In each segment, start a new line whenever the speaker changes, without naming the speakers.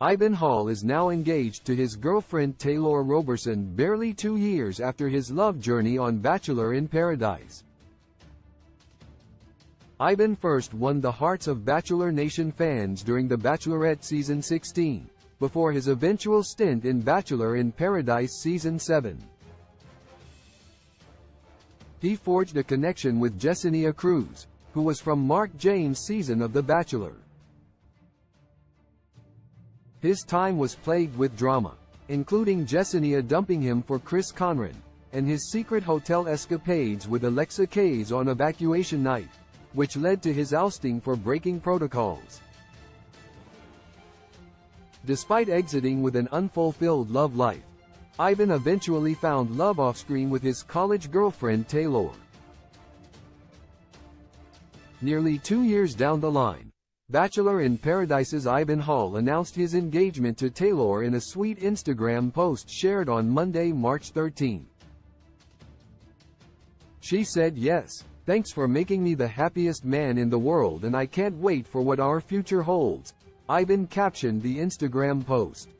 Ivan Hall is now engaged to his girlfriend Tailour Roberson barely two years after his love journey on Bachelor in Paradise. Ivan first won the hearts of Bachelor Nation fans during The Bachelorette Season 16, before his eventual stint in Bachelor in Paradise Season 7. He forged a connection with Jessenia Cruz, who was from Mark James' season of The Bachelor. His time was plagued with drama, including Jessenia dumping him for Chris Conran, and his secret hotel escapades with Alexa Kays on evacuation night, which led to his ousting for breaking protocols. Despite exiting with an unfulfilled love life, Ivan eventually found love off-screen with his college girlfriend Tailour. Nearly two years down the line, Bachelor in Paradise's Ivan Hall announced his engagement to Tailour in a sweet Instagram post shared on Monday, March 13. She said yes, thanks for making me the happiest man in the world and I can't wait for what our future holds, Ivan captioned the Instagram post.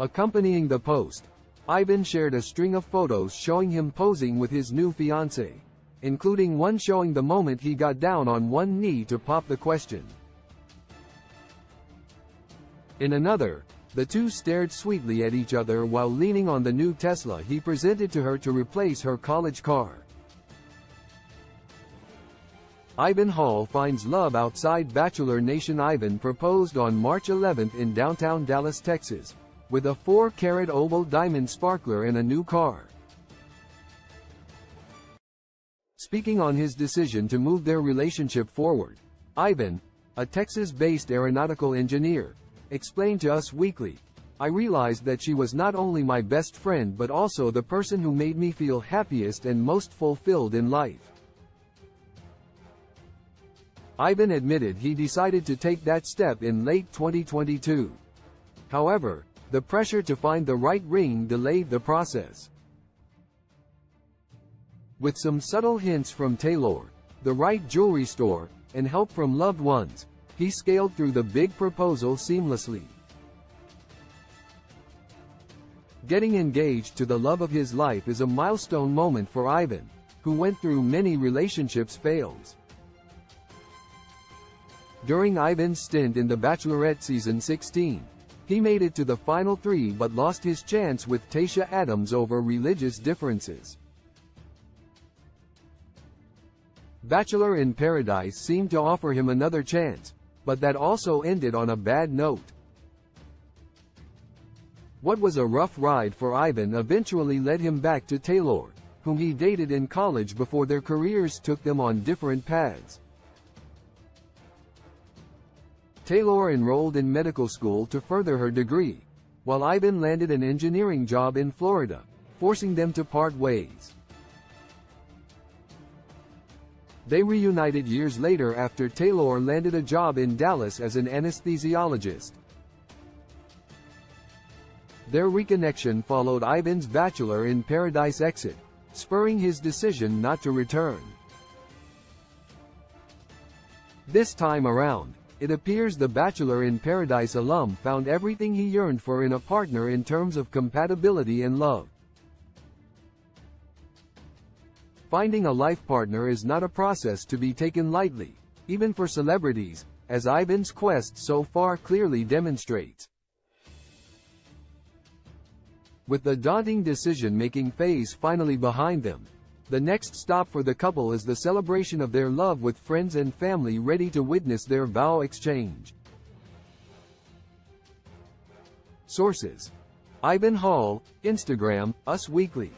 Accompanying the post, Ivan shared a string of photos showing him posing with his new fiancée including one showing the moment he got down on one knee to pop the question. In another, the two stared sweetly at each other while leaning on the new Tesla he presented to her to replace her college car. Ivan Hall finds love outside Bachelor Nation Ivan proposed on March 11 in downtown Dallas, Texas, with a 4-carat oval diamond sparkler and a new car. Speaking on his decision to move their relationship forward, Ivan, a Texas-based aeronautical engineer, explained to Us Weekly, I realized that she was not only my best friend but also the person who made me feel happiest and most fulfilled in life. Ivan admitted he decided to take that step in late 2022. However, the pressure to find the right ring delayed the process. With some subtle hints from Tailour, the right jewelry store, and help from loved ones, he scaled through the big proposal seamlessly. Getting engaged to the love of his life is a milestone moment for Ivan, who went through many relationships fails. During Ivan's stint in The Bachelorette season 16, he made it to the final three but lost his chance with Tayshia Adams over religious differences. Bachelor in Paradise seemed to offer him another chance, but that also ended on a bad note. What was a rough ride for Ivan eventually led him back to Tailour, whom he dated in college before their careers took them on different paths. Tailour enrolled in medical school to further her degree, while Ivan landed an engineering job in Florida, forcing them to part ways. They reunited years later after Tailour landed a job in Dallas as an anesthesiologist. Their reconnection followed Ivan's Bachelor in Paradise exit, spurring his decision not to return. This time around, it appears the Bachelor in Paradise alum found everything he yearned for in a partner in terms of compatibility and love. Finding a life partner is not a process to be taken lightly, even for celebrities, as Ivan's quest so far clearly demonstrates. With the daunting decision-making phase finally behind them, the next stop for the couple is the celebration of their love with friends and family ready to witness their vow exchange. Sources. Ivan Hall, Instagram, Us Weekly.